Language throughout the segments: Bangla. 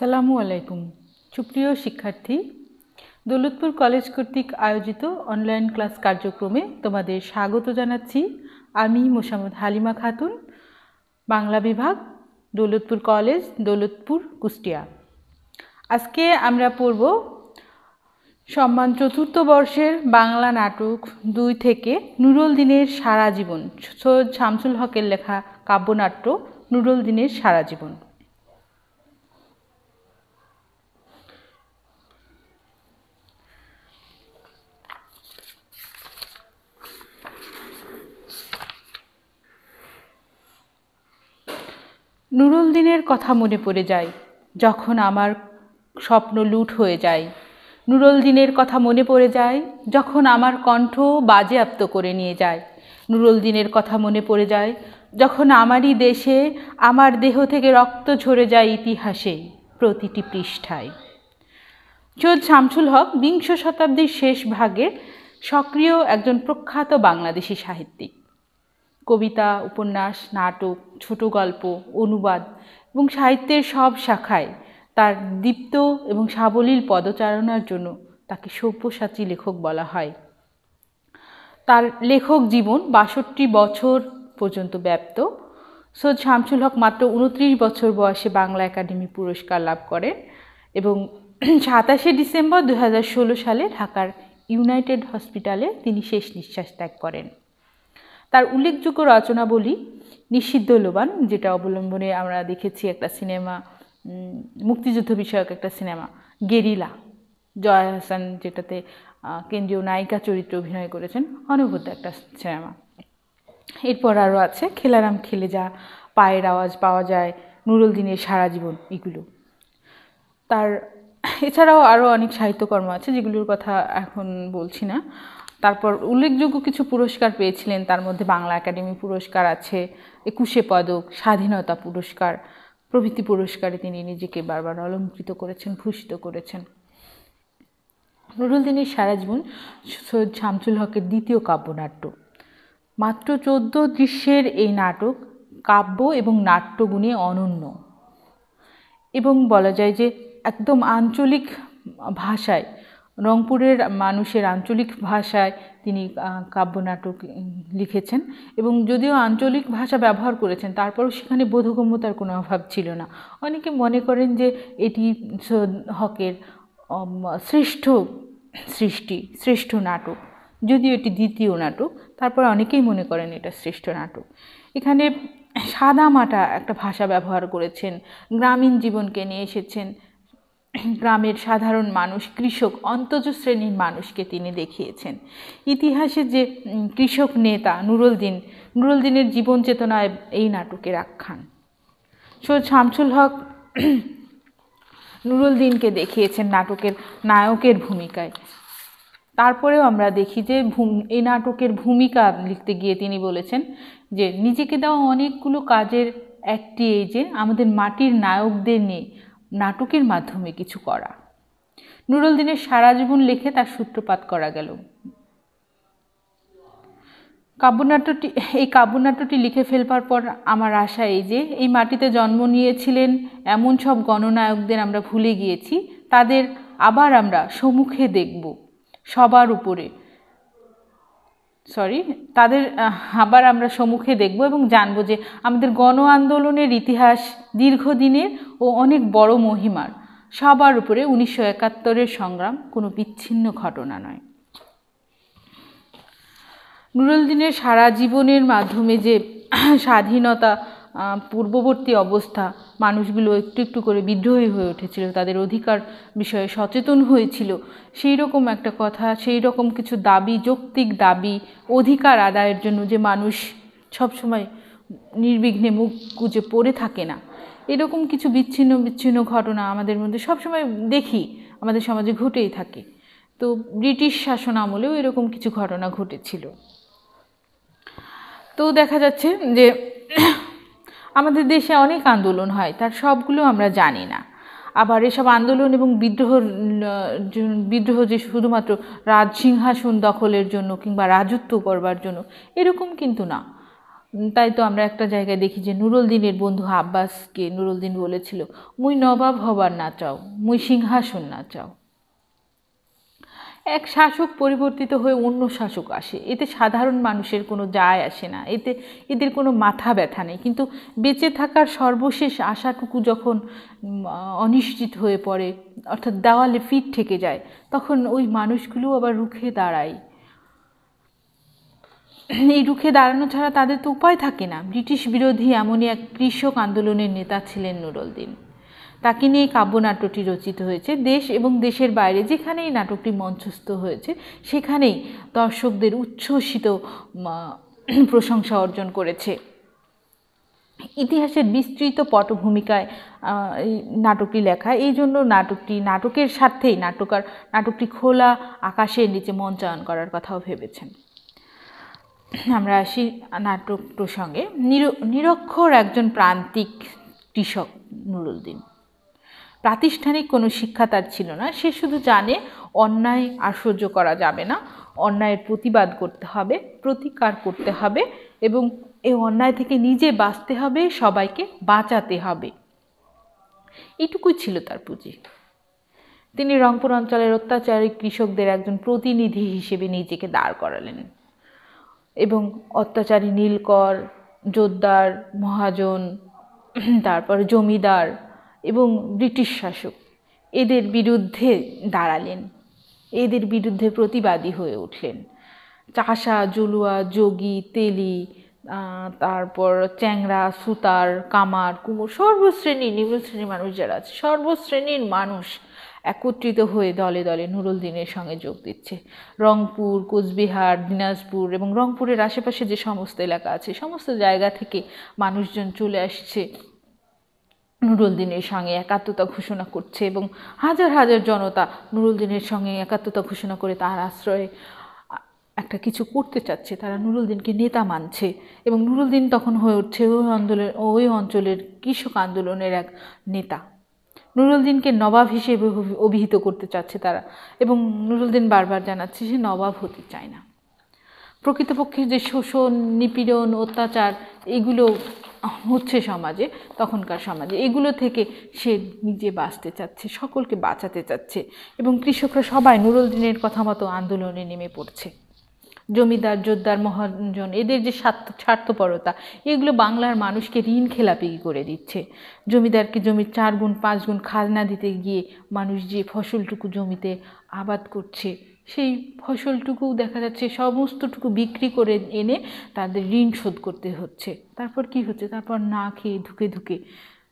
আসসালামু আলাইকুম। সুপ্রিয় শিক্ষার্থী, দৌলতপুর কলেজ কর্তৃক আয়োজিত অনলাইন ক্লাস কার্যক্রমে তোমাদের স্বাগত জানাচ্ছি। আমি মোসাম্মদ হালিমা খাতুন, বাংলা বিভাগ, দৌলতপুর কলেজ, দৌলতপুর, কুষ্টিয়া। আজকে আমরা পড়ব সম্মান চতুর্থ বর্ষের বাংলা নাটক দুই থেকে নুরুল দিনের সারা জীবন। সৈয়দ শামসুল হকের লেখা কাব্যনাট্য নুরুল দিনের সারা জীবন। নুরুল দিনের কথা মনে পড়ে যায়, যখন আমার স্বপ্ন লুট হয়ে যায়। নুরুল দিনের কথা মনে পড়ে যায়, যখন আমার কণ্ঠ বাজেয়াপ্ত করে নিয়ে যায়। নুরুল দিনের কথা মনে পড়ে যায়, যখন আমারই দেশে আমার দেহ থেকে রক্ত ঝরে যায় ইতিহাসে প্রতিটি পৃষ্ঠায়। সৈয়দ শামসুল হক বিংশ শতাব্দীর শেষ ভাগের সক্রিয় একজন প্রখ্যাত বাংলাদেশি সাহিত্যিক। কবিতা, উপন্যাস, নাটক, ছোট গল্প, অনুবাদ এবং সাহিত্যের সব শাখায় তার দীপ্ত এবং সাবলীল পদচারণার জন্য তাকে সব্যসাচী লেখক বলা হয়। তার লেখক জীবন বাষট্টি বছর পর্যন্ত ব্যাপ্ত। সৈয়দ শামসুল হক মাত্র উনত্রিশ বছর বয়সে বাংলা একাডেমি পুরস্কার লাভ করেন এবং সাতাশে ডিসেম্বর দু হাজার ষোলো সালে ঢাকার ইউনাইটেড হসপিটালে তিনি শেষ নিঃশ্বাস ত্যাগ করেন। তার উল্লেখযোগ্য রচনাবলী নিষিদ্ধ লোবান, যেটা অবলম্বনে আমরা দেখেছি একটা সিনেমা মুক্তিযুদ্ধ বিষয়ক একটা সিনেমা, গেরিলা। জয়া হাসান যেটাতে কেন্দ্রীয় নায়িকা চরিত্রে অভিনয় করেছেন, অনবদ্য একটা সিনেমা। এরপর আরও আছে, খেলারাম খেলে যা পায়ের আওয়াজ পাওয়া যায়, নুরুল দিনের সারা জীবন, এগুলো। তার, এছাড়াও আরও অনেক সাহিত্যকর্ম আছে, যেগুলোর কথা এখন বলছি না। তারপর উল্লেখযোগ্য কিছু পুরস্কার পেয়েছিলেন। তার মধ্যে বাংলা একাডেমি পুরস্কার আছে, একুশে পদক, স্বাধীনতা পুরস্কার, প্রভৃতি পুরস্কারে তিনি নিজেকে বারবার অলঙ্কৃত করেছেন, ভূষিত করেছেন। নুরুল দিনের সারা জীবন সৈয়দ শামসুল হকের দ্বিতীয় কাব্যনাট্য। মাত্র চোদ্দ দৃশ্যের এই নাটক কাব্য এবং নাট্যগুণে অনন্য। এবং বলা যায় যে একদম আঞ্চলিক ভাষায় রংপুরের মানুষের আঞ্চলিক ভাষায় তিনি কাব্যনাটক লিখেছেন এবং যদিও আঞ্চলিক ভাষা ব্যবহার করেছেন, তারপরও সেখানে বোধগম্যতার কোনো অভাব ছিল না। অনেকে মনে করেন যে এটি হকের শ্রেষ্ঠ সৃষ্টি, শ্রেষ্ঠ নাটক, যদিও এটি দ্বিতীয় নাটক, তারপর অনেকেই মনে করেন এটা শ্রেষ্ঠ নাটক। এখানে সাদা মাটা একটা ভাষা ব্যবহার করেছেন, গ্রামীণ জীবনকে নিয়ে এসেছেন গ্রামের সাধারণ মানুষ, কৃষক অন্তজ শ্রেণির মানুষকে তিনি দেখিয়েছেন। ইতিহাসে যে কৃষক নেতা নুরুল দিন নুরুল দিনের জীবন চেতনায় এই নাটকের আখ্যান। সৈয়দ শামসুল হক নুরুল দিনকে দেখিয়েছেন নাটকের নায়কের ভূমিকায়। তারপরেও আমরা দেখি যে এই নাটকের ভূমিকা লিখতে গিয়ে তিনি বলেছেন যে, নিজেকে দেওয়া অনেকগুলো কাজের একটি এই যে, আমাদের মাটির নায়কদের নিয়ে নাটকের মাধ্যমে কিছু করা। নুরুল দিনের সারা জীবন লিখে তার সূত্রপাত করা গেল। কাব্যনাট্যটি, এই কাব্যনাট্যটি লিখে ফেলবার পর আমার আশা এই যে, এই মাটিতে জন্ম নিয়েছিলেন এমন সব গণনায়কদের আমরা ভুলে গিয়েছি, তাদের আবার আমরা সম্মুখে দেখব সবার উপরে। সরি তাদের আবার আমরা সম্মুখে দেখব এবং জানব যে আমাদের গণ আন্দোলনের ইতিহাস দীর্ঘদিনের ও অনেক বড় মহিমার। সবার উপরে উনিশশো একাত্তরের সংগ্রাম কোনো বিচ্ছিন্ন ঘটনা নয়। নুরুলদিনের সারা জীবনের মাধ্যমে যে স্বাধীনতা পূর্ববর্তী অবস্থা, মানুষগুলো একটু একটু করে বিদ্রোহী হয়ে উঠেছিল, তাদের অধিকার বিষয়ে সচেতন হয়েছিল। সেই রকম একটা কথা, সেই রকম কিছু দাবি, যৌক্তিক দাবি, অধিকার আদায়ের জন্য যে মানুষ সবসময় নির্বিঘ্নে মুখ গুজে পড়ে থাকে না। এরকম কিছু বিচ্ছিন্ন বিচ্ছিন্ন ঘটনা আমাদের মধ্যে সবসময় দেখি, আমাদের সমাজে ঘটেই থাকে। তো ব্রিটিশ শাসন আমলেও এরকম কিছু ঘটনা ঘটেছিল। তো দেখা যাচ্ছে যে আমাদের দেশে অনেক আন্দোলন হয়, তার সবগুলো আমরা জানি না। আবার এসব আন্দোলন এবং বিদ্রোহ বিদ্রোহ যে শুধুমাত্র রাজ সিংহাসন দখলের জন্য কিংবা রাজত্ব করবার জন্য, এরকম কিন্তু না। তাই তো আমরা একটা জায়গায় দেখি যে নুরুল দিনের বন্ধু আব্বাসকে নুরুল দিন বলেছিল, মুই নবাব হবার না চাও, মুই সিংহাসন না চাও। এক শাসক পরিবর্তিত হয়ে অন্য শাসক আসে। এতে সাধারণ মানুষের কোনো যায় আসে না। এতে এদের কোনো মাথা ব্যথা নেই। কিন্তু বেঁচে থাকার সর্বশেষ আশাটুকু যখন অনিশ্চিত হয়ে পড়ে, অর্থাৎ দেওয়ালে ফিট থেকে যায়, তখন ওই মানুষগুলো আবার রুখে দাঁড়ায়। এই রুখে দাঁড়ানো ছাড়া তাদের তো উপায় থাকে না। ব্রিটিশ বিরোধী এমনই এক কৃষক আন্দোলনের নেতা ছিলেন নুরুলদিন তাকে নিয়ে কাব্যনাট্যটি রচিত হয়েছে। দেশ এবং দেশের বাইরে যেখানেই নাটকটি মঞ্চস্থ হয়েছে, সেখানেই দর্শকদের উচ্ছ্বসিত প্রশংসা অর্জন করেছে। ইতিহাসের বিস্তৃত পটভূমিকায় নাটকটি লেখা। এই জন্য নাটকটি, নাটকের স্বার্থেই নাটকার, নাটকটি খোলা আকাশের নিচে মঞ্চায়ন করার কথাও ভেবেছেন। আমরা আসি নাটক প্রসঙ্গে। নিরক্ষর একজন প্রান্তিক কৃষক নুরুলদিন প্রাতিষ্ঠানিক কোনো শিক্ষা তার ছিল না। সে শুধু জানে অন্যায় সহ্য করা যাবে না। অন্যায়ের প্রতিবাদ করতে হবে, প্রতিকার করতে হবে এবং এই অন্যায় থেকে নিজে বাঁচতে হবে, সবাইকে বাঁচাতে হবে। এটুকুই ছিল তার পুঁজি। তিনি রংপুর অঞ্চলের অত্যাচারী কৃষকদের একজন প্রতিনিধি হিসেবে নিজেকে দাঁড় করালেন এবং অত্যাচারী নীলকর জোদ্দার মহাজন, তারপর জমিদার এবং ব্রিটিশ শাসক এদের বিরুদ্ধে দাঁড়ালেন। এদের বিরুদ্ধে প্রতিবাদী হয়ে উঠলেন। চাষা, জলুয়া, যোগী, তেলি তারপর চ্যাংরা সুতার, কামার, কুমোর সর্বশ্রেণী নিম্ন শ্রেণির মানুষ যারা আছে, সর্বশ্রেণীর মানুষ একত্রিত হয়ে দলে দলে নুরুল দিনের সঙ্গে যোগ দিচ্ছে। রংপুর, কোচবিহার, দিনাজপুর এবং রংপুরের আশেপাশে যে সমস্ত এলাকা আছে, সমস্ত জায়গা থেকে মানুষজন চলে আসছে। নুরুল দিনের সঙ্গে একাত্মতা ঘোষণা করছে এবং হাজার হাজার জনতা নুরুল দিনের সঙ্গে একাত্মতা ঘোষণা করে তার আশ্রয়ে একটা কিছু করতে চাচ্ছে। তারা নুরুল দিনকে নেতা মানছে এবং নুরুল দিন তখন হয়ে উঠছে ওই আন্দোলন, ওই অঞ্চলের কৃষক আন্দোলনের এক নেতা। নুরুলদিনকে নবাব হিসেবে অভিহিত করতে চাচ্ছে তারা এবং নুরুলদিন বারবার জানাচ্ছে সে নবাব হতে চায় না। প্রকৃতপক্ষে যে শোষণ, নিপীড়ন, অত্যাচার, এগুলো হচ্ছে সমাজে, তখনকার সমাজে। এগুলো থেকে সে নিজে বাঁচতে চাচ্ছে, সকলকে বাঁচাতে চাচ্ছে এবং কৃষকরা সবাই নুরুলদিনের কথা মতো আন্দোলনে নেমে পড়ছে। জমিদার জোদ্দার মহাজন, এদের যে স্বার্থ, স্বার্থপরতা, এগুলো বাংলার মানুষকে ঋণ খেলাপি করে দিচ্ছে। জমিদারকে জমির চার গুণ, পাঁচ গুণ খাজনা দিতে গিয়ে মানুষ যে ফসলটুকু জমিতে আবাদ করছে সেই ফসলটুকু দেখা যাচ্ছে সমস্তটুকু বিক্রি করে এনে তাদের ঋণ শোধ করতে হচ্ছে। তারপর কি হচ্ছে? তারপর না খেয়ে ধুকে ধুকে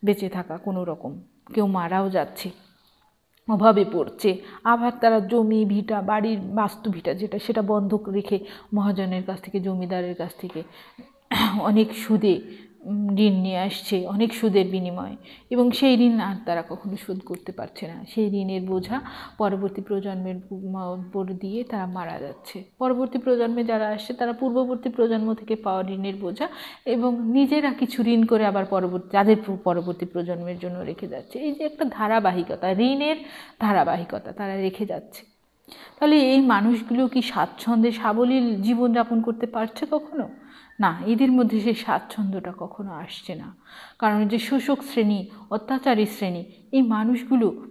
বেঁচে থাকা কোনো রকম। কেউ মারাও যাচ্ছে, অভাবে পড়ছে। আবার তারা জমি, ভিটা, বাড়ির বাস্তু ভিটা যেটা, সেটা বন্ধক রেখে মহাজনের কাছ থেকে, জমিদারের কাছ থেকে অনেক সুদে ঋণ নিয়ে আসছে, অনেক সুদের বিনিময়ে। এবং সেই ঋণ আর তারা কখনো শোধ করতে পারছে না। সেই ঋণের বোঝা পরবর্তী প্রজন্মের উপর দিয়ে তারা মারা যাচ্ছে। পরবর্তী প্রজন্মে যারা আসছে, তারা পূর্ববর্তী প্রজন্ম থেকে পাওয়া ঋণের বোঝা এবং নিজেরা কিছু ঋণ করে আবার পরবর্তী যাদের পরবর্তী প্রজন্মের জন্য রেখে যাচ্ছে। এই যে একটা ধারাবাহিকতা, ঋণের ধারাবাহিকতা তারা রেখে যাচ্ছে। তাহলে এই মানুষগুলো কি স্বাচ্ছন্দ্যে, সাবলীল জীবনযাপন করতে পারছে কখনো? না, এদের মধ্যে সেই স্বাচ্ছন্দ্যটা কখনো আসছে না। কারণ যে শোষক শ্রেণি, অত্যাচারী শ্রেণি, এই মানুষগুলো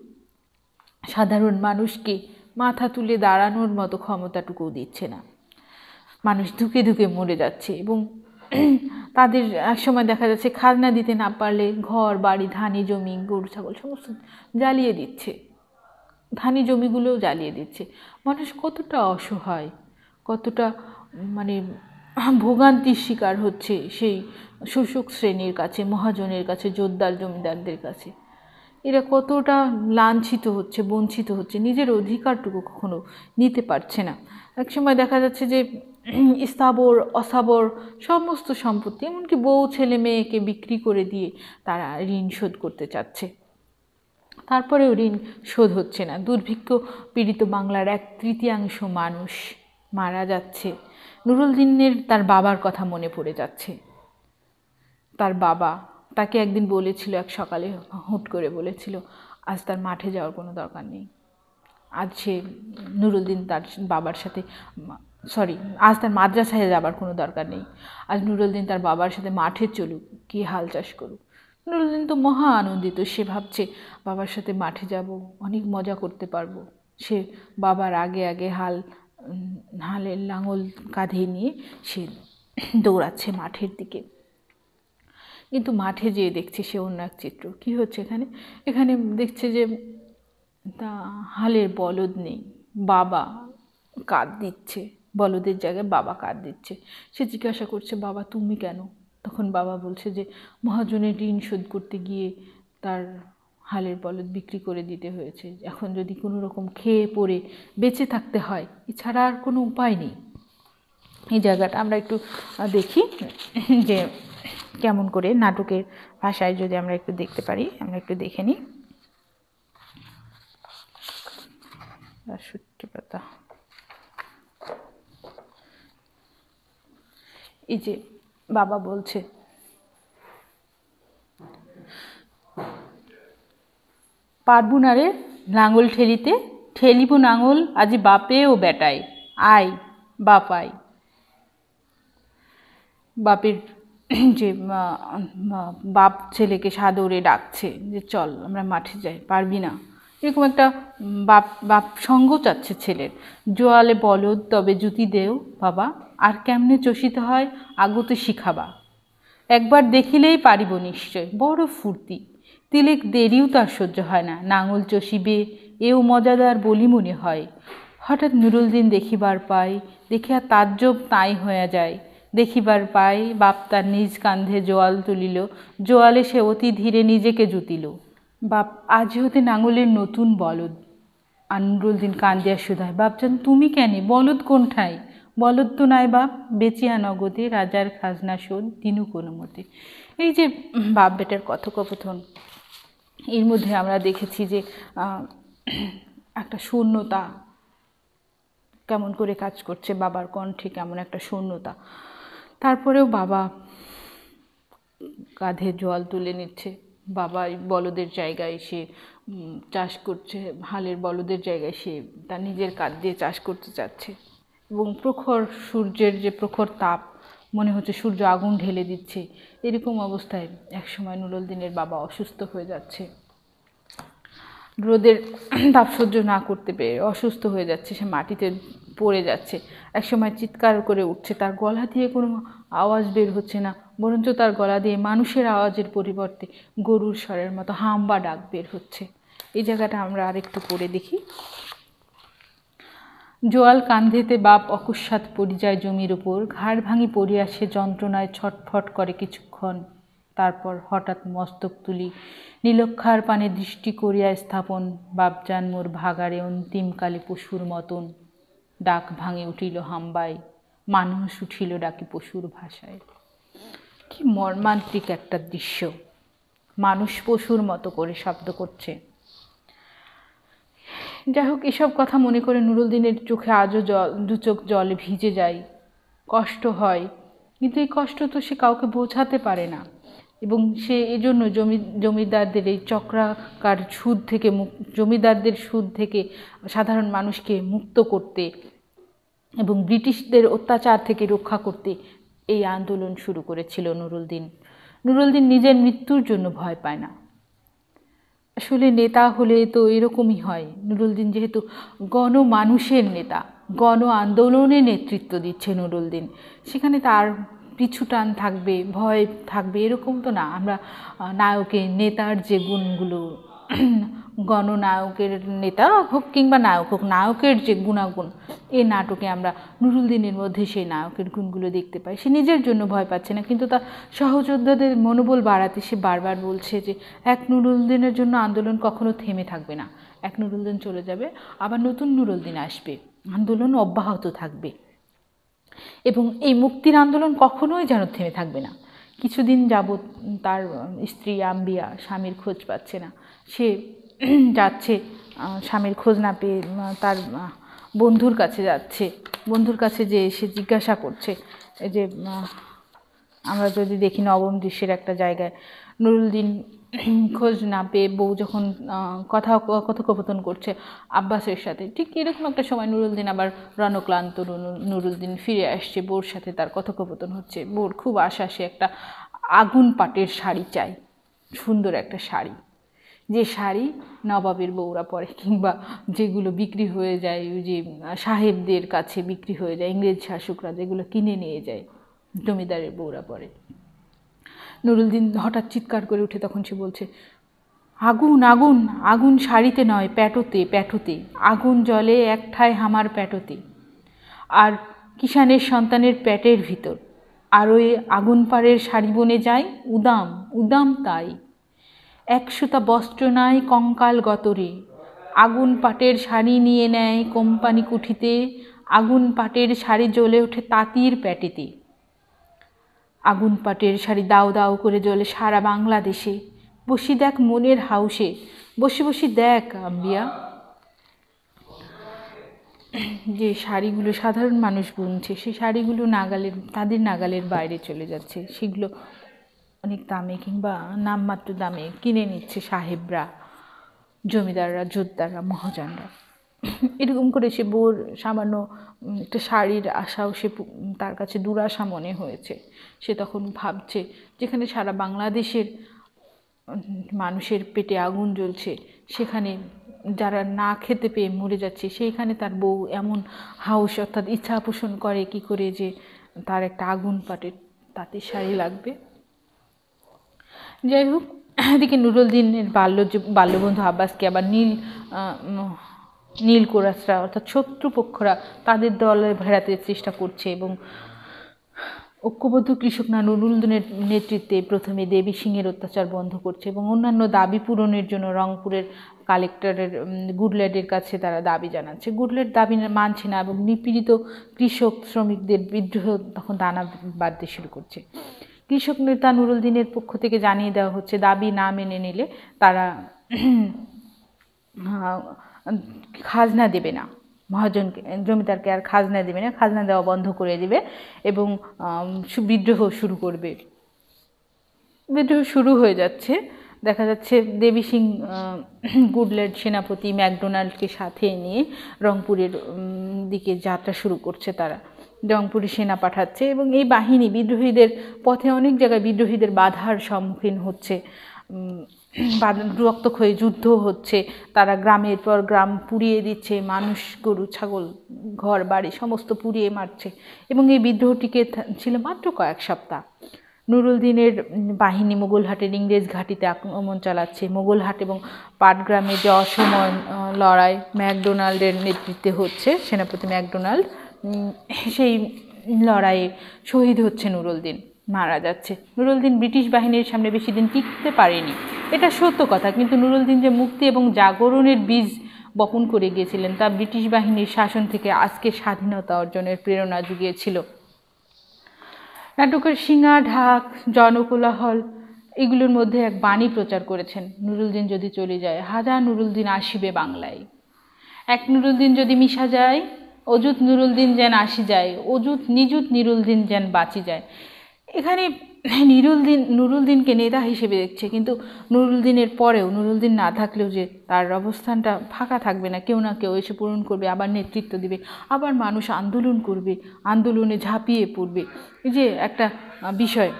সাধারণ মানুষকে মাথা তুলে দাঁড়ানোর মতো ক্ষমতাটুকুও দিচ্ছে না। মানুষ ধুকে ধুকে মরে যাচ্ছে এবং তাদের একসময় দেখা যাচ্ছে খাজনা দিতে না পারলে ঘর, বাড়ি, ধানি, জমি, গরু, ছাগল সমস্ত জ্বালিয়ে দিচ্ছে। ধানি জমিগুলোও জ্বালিয়ে দিচ্ছে। মানুষ কতটা অসহায়, কতটা মানে ভোগান্তির শিকার হচ্ছে সেই শোষক শ্রেণির কাছে, মহাজনের কাছে, জোরদার জমিদারদের কাছে। এরা কতটা লাঞ্ছিত হচ্ছে, বঞ্চিত হচ্ছে, নিজের অধিকারটুকু কখনো নিতে পারছে না। এক সময় দেখা যাচ্ছে যে, স্থাবর অস্থাবর সমস্ত সম্পত্তি, এমনকি বউ, ছেলে, মেয়েকে বিক্রি করে দিয়ে তারা ঋণ শোধ করতে চাচ্ছে। তারপরেও ঋণ শোধ হচ্ছে না। দুর্ভিক্ষ পীড়িত বাংলার এক তৃতীয়াংশ মানুষ। মারা যাচ্ছে। নুরুল দিনের তার বাবার কথা মনে পড়ে যাচ্ছে। তার বাবা তাকে একদিন বলেছিল, এক সকালে হুট করে বলেছিল, আজ তার মাঠে যাওয়ার কোনো দরকার নেই। আজ সে নুরুল দিন তার বাবার সাথে সরি, আজ তার মাদ্রাসায় যাবার কোনো দরকার নেই। আজ নুরুলদিন তার বাবার সাথে মাঠে চলুক, কি হাল চাষ করুক। নুরুলদিন তো মহা আনন্দিত, সে ভাবছে, বাবার সাথে মাঠে যাব, অনেক মজা করতে পারব। সে বাবার আগে আগে হাল হালের লাঙল কাঁধে নিয়ে সে দৌড়াচ্ছে মাঠের দিকে। কিন্তু মাঠে যেয়ে দেখছে সে অন্য এক চিত্র। কী হচ্ছে এখানে? এখানে দেখছে যে তা হালের বলদ নেই। বাবা কাঁদ দিচ্ছে। বলদের জায়গায় বাবা কাঁদ দিচ্ছে। সে জিজ্ঞাসা করছে, বাবা, তুমি কেন? তখন বাবা বলছে যে, মহাজনের ঋণ শোধ করতে গিয়ে তার হালের বলদ বিক্রি করে দিতে হয়েছে। এখন যদি কোনো রকম খেয়ে পড়ে বেঁচে থাকতে হয় এছাড়া আর কোনো উপায় নেই। এই জায়গাটা আমরা একটু দেখি যে কেমন করে নাটকের ভাষায় যদি আমরা একটু দেখতে পারি, আমরা একটু দেখে নিই। বাষট্টি পাতা এই যে বাবা বলছে পারবু না রে লাঙল ঠেলিতে। ঠেলিব নাঙল, আজ বাপে ও বেটায়। আয় বাপাই বাপের যে বাপ ছেলেকে সাদরে ডাকছে যে, চল আমরা মাঠে যাই, পারবি না। এরকম একটা বাপ বাপ সঙ্গ চাচ্ছে ছেলের। জোয়ালে বলদ, তবে জুতি দেও, বাবা। আর কেমনে চষিতে হয়, আগতে শিখাবা। একবার দেখিলেই পারিব নিশ্চয়, বড় ফুর্তি। তিলেক দেরিও তার সহ্য হয় না। নাঙল চষিবে, এও মজাদার বলি মনে হয়। হঠাৎ নুরুলদিন দেখিবার পাই দেখিয়া তাজ্জব তাই হইয়া যায়। দেখিবার পাই বাপ তার নিজ কান্ধে জোয়াল তুলিল, জোয়ালে সে অতি ধীরে নিজেকে জুতিল। বাপ, আজ হতে নাঙলের নতুন বলদ। আর নুরুলদিন কান্দিয়া শুধায়, বাপজান, তুমি কেন? বলদ কোনঠাই বলদ তো নাই বাপ, বেচিয়া নগদে, রাজার খাজনা শোধ, দিনু কোনো মতে এই যে, বাপ বেটার কথোপকথন। এর মধ্যে আমরা দেখেছি যে একটা শূন্যতা কেমন করে কাজ করছে, বাবার কণ্ঠে কেমন একটা শূন্যতা। তারপরেও বাবা কাঁধে জল তুলে নিচ্ছে বাবা বলদের জায়গায় সে চাষ করছে, হালের বলদের জায়গায় সে তার নিজের কাঁধ দিয়ে চাষ করতে চাচ্ছে। এবং প্রখর সূর্যের যে প্রখর তাপ মনে হচ্ছে সূর্য আগুন ঢেলে দিচ্ছে। এরকম অবস্থায় একসময় নুরুলদিনের বাবা অসুস্থ হয়ে যাচ্ছে। রোদের তাপ সহ্য না করতে পেরে অসুস্থ হয়ে যাচ্ছে, সে মাটিতে পড়ে যাচ্ছে। একসময় চিৎকার করে উঠছে, তার গলা দিয়ে কোনো আওয়াজ বের হচ্ছে না, বরঞ্চ তার গলা দিয়ে মানুষের আওয়াজের পরিবর্তে গরুর স্বরের মতো হাম্বা ডাক বের হচ্ছে। এই জায়গাটা আমরা আরেকটু পড়ে দেখি। জোয়াল কান্ধেতে বাপ অকস্মাৎ পরিযায় জমির উপর, ঘাড় ভাঙি পড়িয়া সে যন্ত্রণায় ছটফট করে কিছুক্ষণ। তারপর হঠাৎ মস্তক তুলি, নীলক্ষার পানে দৃষ্টি করিয়া স্থাপন বাপজান মোর ভাগারে অন্তিমকালে পশুর মতন। ডাক ভাঙে উঠিল হাম্বায়, মানুষ উঠিল ডাকি পশুর ভাষায়। কি মর্মান্তিক একটা দৃশ্য। মানুষ পশুর মতো করে শব্দ করছে। যাই হোক, এসব কথা মনে করে নুরুল দিনের চোখে আজও জল, দু চোখ জলে ভিজে যায়। কষ্ট হয়। কিন্তু এই কষ্ট তো সে কাউকে বোঝাতে পারে না। এবং সে এজন্য জমি, জমিদারদের এই চক্রাকার সুদ থেকে মুক জমিদারদের সুদ থেকে সাধারণ মানুষকে মুক্ত করতে এবং ব্রিটিশদের অত্যাচার থেকে রক্ষা করতে এই আন্দোলন শুরু করেছিল নুরুল দিন নুরুল দিন নিজের মৃত্যুর জন্য ভয় পায় না। আসলে নেতা হলে তো এরকমই হয়। নুরুলদিন যেহেতু গণমানুষের নেতা গণ আন্দোলনে নেতৃত্ব দিচ্ছে নুরুলদিন। সেখানে তার পিছু টান থাকবে, ভয় থাকবে, এরকম তো না। আমরা নায়কের নেতার যে গুণগুলো গণনায়কের নেতা হোক কিংবা নায়ক হোক, নায়কের যে গুণাগুণ, এই নাটকে আমরা নুরুলদিনের মধ্যে সেই নায়কের গুণগুলো দেখতে পাই। সে নিজের জন্য ভয় পাচ্ছে না, কিন্তু তার সহযোদ্ধাদের মনোবল বাড়াতে সে বারবার বলছে যে, এক নুরুলদিনের জন্য আন্দোলন কখনো থেমে থাকবে না। এক নুরুলদিন চলে যাবে, আবার নতুন নুরুলদিন আসবে। আন্দোলন অব্যাহত থাকবে। এবং এই মুক্তির আন্দোলন কখনোই যেন থেমে থাকবে না। কিছুদিন যাবৎ তার স্ত্রী আম্বিয়া স্বামীর খোঁজ পাচ্ছে না। সে যাচ্ছে স্বামীর খোঁজ না পেয়ে তার বন্ধুর কাছে যাচ্ছে। বন্ধুর কাছে যে সে জিজ্ঞাসা করছে যে আমরা যদি দেখি নবম দৃশ্যের একটা জায়গায়, নুরুলদিন খোঁজ না পেয়ে বউ যখন কথা, কথোপকথন করছে আব্বাসের সাথে, ঠিক এরকম একটা সময় নুরুলদিন আবার রণক্লান্ত নুরুলদিন ফিরে আসছে বউর সাথে তার কথোপকথন হচ্ছে। বউর খুব আশা সে একটা আগুন পাটের শাড়ি চাই সুন্দর একটা শাড়ি। যে শাড়ি নবাবের বউরা পরে কিংবা যেগুলো বিক্রি হয়ে যায়, ওই যে সাহেবদের কাছে বিক্রি হয়ে যায়, ইংরেজ শাসকরা যেগুলো কিনে নিয়ে যায়, জমিদারের বউরা পরে। নুরুলদিন হঠাৎ চিৎকার করে উঠে তখন সে বলছে, আগুন আগুন আগুন শাড়িতে নয়, প্যাটোতে প্যাটোতে আগুন জলে এক ঠায় হামার প্যাটোতে। আর কিষানের সন্তানের প্যাটের ভিতর, আর ওই আগুন পাড়ের শাড়ি বনে যায়, উদাম উদাম তাই। একশোটা বস্ত্র নাই কঙ্কাল গতরে। আগুন পাটের শাড়ি নিয়ে নেয় কোম্পানি কুঠিতে। আগুন পাটের শাড়ি জ্বলে ওঠে তাঁতির প্যাটেতে। আগুন পাটের শাড়ি দাও দাও করে জ্বলে সারা বাংলাদেশে। বসি দেখ মনের হাউসে। বসে বসে দেখ আম্বিয়া। যে শাড়িগুলো সাধারণ মানুষ বুনছে সেই শাড়িগুলো নাগালের, তাদের নাগালের বাইরে চলে যাচ্ছে। সেগুলো অনেক দামে কিংবা নামমাত্র দামে কিনে নিচ্ছে সাহেবরা, জমিদাররা, জোরদাররা, মহাজনরা। এরকম করে সে বোর সামান্য একটা শাড়ির আশাও সে তার কাছে দুরাশা মনে হয়েছে। সে তখন ভাবছে, যেখানে সারা বাংলাদেশের মানুষের পেটে আগুন জ্বলছে, সেখানে যারা না খেতে পেয়ে মরে যাচ্ছে, সেইখানে তার বউ এমন হাউস অর্থাৎ ইচ্ছা পোষণ করে কি করে যে তার একটা আগুন পাটে তাতে শাড়ি লাগবে। যাই হোক, এদিকে নুরুলদিনের বাল্য বাল্যবন্ধু আব্বাসকে আবার নীল নীল কোরাসরা, অর্থাৎ শত্রুপক্ষরা তাদের দলে ভেড়াতে চেষ্টা করছে এবং ঐক্যবদ্ধ কৃষক না নুরুলদিনের নেতৃত্বে প্রথমে দেবী সিংয়ের অত্যাচার বন্ধ করছে এবং অন্যান্য দাবি পূরণের জন্য রংপুরের কালেক্টরের গুডল্যান্ডের কাছে তারা দাবি জানাচ্ছে। গুডল্যান্ড দাবি মানছে না এবং নিপীড়িত কৃষক শ্রমিকদের বিদ্রোহ তখন দানা বাঁধতে শুরু করছে। কৃষক নেতা নুরুল দিনের পক্ষ থেকে জানিয়ে দেওয়া হচ্ছে, দাবি না মেনে নিলে তারা খাজনা দেবে না। মহাজনকে, জমিদারকে আর খাজনা দেবে না, খাজনা দেওয়া বন্ধ করে দেবে এবং বিদ্রোহ শুরু করবে। বিদ্রোহ শুরু হয়ে যাচ্ছে। দেখা যাচ্ছে দেবী সিং গুডলেট সেনাপতি ম্যাকডোনাল্ডকে সাথে নিয়ে রংপুরের দিকে যাত্রা শুরু করছে তারা। রংপুরে সেনা পাঠাচ্ছে এবং এই বাহিনী বিদ্রোহীদের পথে অনেক জায়গায় বিদ্রোহীদের বাধার সম্মুখীন হচ্ছে। রক্তক্ষয়ী যুদ্ধ হচ্ছে। তারা গ্রামের পর গ্রাম পুড়িয়ে দিচ্ছে, মানুষ, গরু, ছাগল, ঘর, বাড়ি সমস্ত পুড়িয়ে মারছে এবং এই বিদ্রোহটিকে ছিল মাত্র কয়েক সপ্তাহ। নুরুলদিনের বাহিনী মোগলহাটের ইংরেজ ঘাঁটিতে আক্রমণ চালাচ্ছে। মোগলহাট এবং পাটগ্রামে যে অসময় লড়াই ম্যাকডোনাল্ডের নেতৃত্বে হচ্ছে সেনাপতি ম্যাকডোনাল্ড সেই লড়াইয়ে শহীদ হচ্ছে নুরুলদিন, মারা যাচ্ছে। নুরুলদিন ব্রিটিশ বাহিনীর সামনে বেশি দিন টিকতে পারেনি। এটা সত্য কথা, কিন্তু নুরুলদিন যে মুক্তি এবং জাগরণের বীজ বপন করে গিয়েছিলেন, তা ব্রিটিশ বাহিনীর শাসন থেকে আজকে স্বাধীনতা অর্জনের প্রেরণা জুগিয়েছিল। নাটকের সিঙা ঢাক, জনকোলাহল, এগুলোর মধ্যে এক বাণী প্রচার করেছেন, নুরুলদিন যদি চলে যায়, হাজার নুরুলদিন আসিবে বাংলায়। এক নুরুলদিন যদি মিশা যায় অজুত নুরুলদিন যেন আসি যায় অজুত নিজুত নিরুলদিন যেন বাঁচি যায়। এখানে নুরুলদিন, নুরুলদিনকে নেতা হিসেবে দেখছে, কিন্তু নুরুলদিনের পরেও, নুরুলদিন না থাকলেও যে তার অবস্থানটা ফাঁকা থাকবে না, কেউ না কেউ এসে পূরণ করবে, আবার নেতৃত্ব দিবে, আবার মানুষ আন্দোলন করবে, আন্দোলনে ঝাঁপিয়ে পড়বে। এই যে একটা বিষয়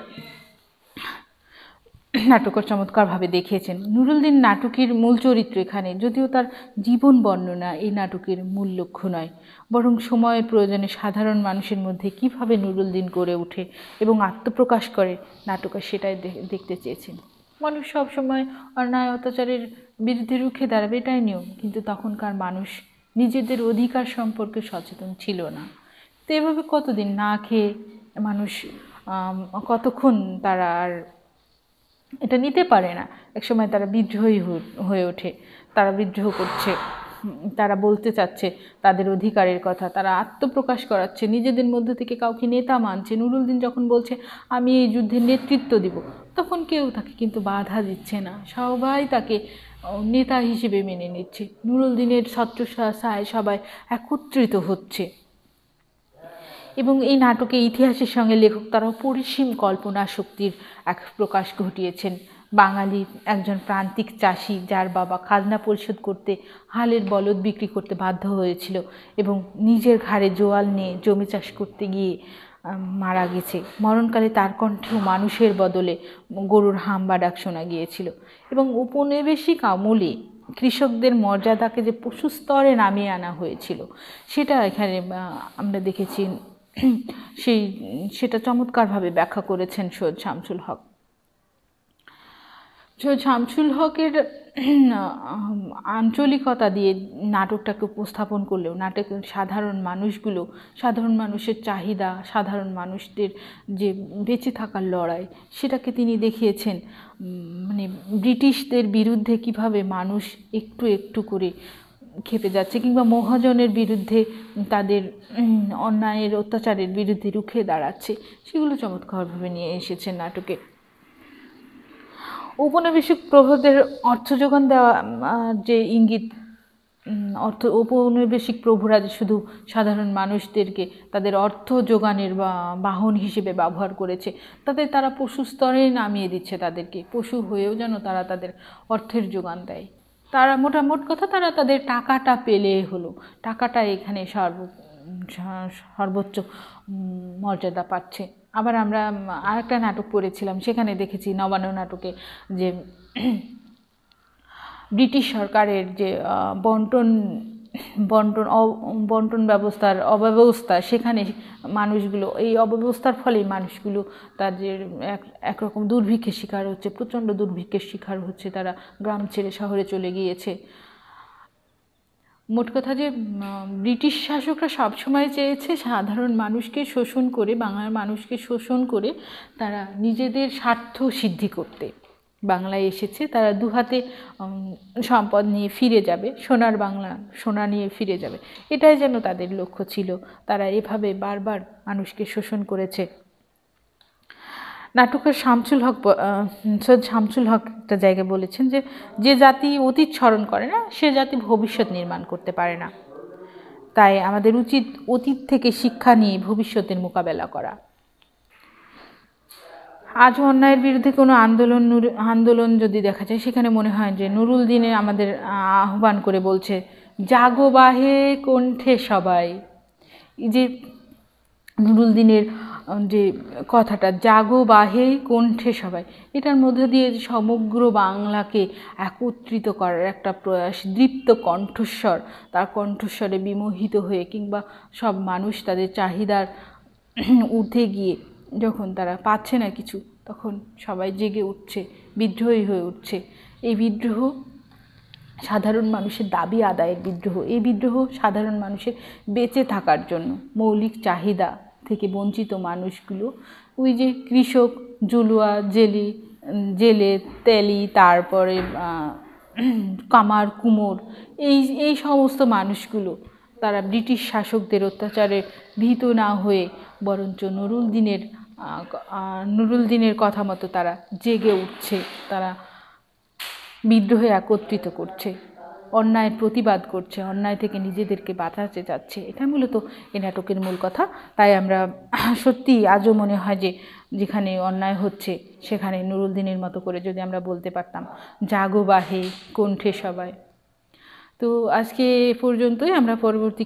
নাটকর চমৎকারভাবে দেখিয়েছেন। নুরুলদিন নাটকের মূল চরিত্র এখানে, যদিও তার জীবন বর্ণনা এই নাটকের মূল লক্ষ্য নয়। বরং সময়ের প্রয়োজনে সাধারণ মানুষের মধ্যে কীভাবে নুরুলদিন গড়ে ওঠে এবং আত্মপ্রকাশ করে নাটকের সেটাই দেখতে চেয়েছেন। মানুষ সব সময় অন্যায় অত্যাচারের বিরুদ্ধে রুখে দাঁড়াবে, এটাই নিয়ম। কিন্তু তখনকার মানুষ নিজেদের অধিকার সম্পর্কে সচেতন ছিল না। তো এভাবে কতদিন না খেয়ে মানুষ কতক্ষণ তারা আর এটা নিতে পারে না। একসময় তারা বিদ্রোহী হয়ে ওঠে। তারা বিদ্রোহ করছে, তারা বলতে চাচ্ছে তাদের অধিকারের কথা, তারা আত্মপ্রকাশ করাচ্ছে। নিজেদের মধ্যে থেকে কাউকে নেতা মানছে। নুরুলদিন যখন বলছে, আমি এই যুদ্ধের নেতৃত্ব দিব, তখন কেউ তাকে কিন্তু বাধা দিচ্ছে না। সবাই তাকে নেতা হিসেবে মেনে নিচ্ছে। নুরুলদিনের ছত্রসায় সবাই একত্রিত হচ্ছে। এবং এই নাটকে ইতিহাসের সঙ্গে লেখক তারাও পরিসীম কল্পনা শক্তির এক প্রকাশ ঘটিয়েছেন। বাঙালি একজন প্রান্তিক চাষি যার বাবা খাজনা পরিশোধ করতে হালের বলদ বিক্রি করতে বাধ্য হয়েছিল এবং নিজের ঘাড়ে জোয়াল নিয়ে জমি চাষ করতে গিয়ে মারা গেছে। মরণকালে তার কণ্ঠেও মানুষের বদলে গরুর হাম্বা ডাক শোনা গিয়েছিল এবং উপনিবেশিক আমলে কৃষকদের মর্যাদাকে যে পশু স্তরে নামিয়ে আনা হয়েছিল, সেটা এখানে আমরা দেখেছি সেই, সেটা চমৎকারভাবে ব্যাখ্যা করেছেন সৈয়দ শামসুল হক। সৈয়দ শামসুল হকের আঞ্চলিকতা দিয়ে নাটকটাকে উপস্থাপন করলেও, নাটকের সাধারণ মানুষগুলো, সাধারণ মানুষের চাহিদা, সাধারণ মানুষদের যে বেঁচে থাকার লড়াই, সেটাকে তিনি দেখিয়েছেন মানে ব্রিটিশদের বিরুদ্ধে কীভাবে মানুষ একটু একটু করে খেপে যাচ্ছে কিংবা মহাজনের বিরুদ্ধে তাদের অন্যায়ের অত্যাচারের বিরুদ্ধে রুখে দাঁড়াচ্ছে, সেগুলো চমৎকারভাবে নিয়ে এসেছে নাটকে। ঔপনিবেশিক প্রভাবের অর্থ যোগান দেওয়া যে ইঙ্গিত অর্থ, ঔপনিবেশিক প্রভুরা শুধু সাধারণ মানুষদেরকে তাদের অর্থ যোগানের বা, বাহন হিসেবে ব্যবহার করেছে তাদের তারা পশু স্তরে নামিয়ে দিচ্ছে তাদেরকে, পশু হয়েও যেন তারা তাদের অর্থের যোগান দেয়। তারা মোটামোট কথা তারা তাদের টাকাটা পেলে হলো। টাকাটা এখানে সর্ব, সর্বোচ্চ মর্যাদা পাচ্ছে। আবার আমরা আরেকটা নাটক পড়েছিলাম, সেখানে দেখেছি নবান্ন নাটকে যে ব্রিটিশ সরকারের যে বন্টন বন্টন বন্টন ব্যবস্থার অব্যবস্থা সেখানে মানুষগুলো, এই অব্যবস্থার ফলে মানুষগুলো তাদের এক, একরকম দুর্ভিক্ষের শিকার হচ্ছে, প্রচণ্ড দুর্ভিক্ষের শিকার হচ্ছে তারা গ্রাম ছেড়ে শহরে চলে গিয়েছে। মোট কথা যে ব্রিটিশ শাসকরা সবসময় চেয়েছে সাধারণ মানুষকে শোষণ করে, বাংলার মানুষকে শোষণ করে তারা নিজেদের স্বার্থ সিদ্ধি করতে। বাংলায় এসেছে, তারা দুহাতে সম্পদ নিয়ে ফিরে যাবে, সোনার বাংলা, সোনা নিয়ে ফিরে যাবে। এটাই যেন তাদের লক্ষ্য ছিল, তারা এভাবে বারবার মানুষকে শোষণ করেছে। নাটকের শামসুল হক সৈয়দ শামসুল হক একটা জায়গায় বলেছেন যে যে জাতি অতীত স্মরণ করে না, সে জাতি ভবিষ্যৎ নির্মাণ করতে পারে না। তাই আমাদের উচিত অতীত থেকে শিক্ষা নিয়ে ভবিষ্যতের মোকাবেলা করা। আজও অন্যায়ের বিরুদ্ধে কোনো আন্দোলন আন্দোলন যদি দেখা যায়, সেখানে মনে হয় যে নুরুল দিনে আমাদের আহ্বান করে বলছে, জাগো বাহে কণ্ঠে সবাই। যে নুরুল দিনের যে কথাটা, জাগো বাহে কণ্ঠে সবাই, এটার মধ্যে দিয়ে সমগ্র বাংলাকে একত্রিত করার একটা প্রয়াস, দৃপ্ত কণ্ঠস্বর, তার কণ্ঠস্বরে বিমোহিত হয়ে কিংবা সব মানুষ তাদের চাহিদার, উঠে গিয়ে যখন তারা পাচ্ছে না কিছু, তখন সবাই জেগে উঠছে, বিদ্রোহী হয়ে উঠছে। এই বিদ্রোহ সাধারণ মানুষের দাবি আদায়ের বিদ্রোহ। এই বিদ্রোহ সাধারণ মানুষের বেঁচে থাকার জন্য। মৌলিক চাহিদা থেকে বঞ্চিত মানুষগুলো ওই যে কৃষক, জুলুয়া, জেলি জেলে, তেলি, তারপরে কামার, কুমোর, এই এই সমস্ত মানুষগুলো, তারা ব্রিটিশ শাসকদের অত্যাচারে ভীত না হয়ে, বরঞ্চ নুরুল দিনের নুরুল দিনের কথা মতো তারা জেগে উঠছে, তারা বিদ্রোহে একত্রিত করছে, অন্যায়ের প্রতিবাদ করছে, অন্যায় থেকে নিজেদেরকে বাঁচাতে চাচ্ছে। এটা মূলত এই নাটকের মূল কথা। তাই আমরা সত্যি আজও মনে হয় যে যেখানে অন্যায় হচ্ছে, সেখানে নুরুল দিনের মতো করে যদি আমরা বলতে পারতাম, জাগো বাহে, কণ্ঠে সবাই। তো আজকে এ পর্যন্তই, আমরা পরবর্তী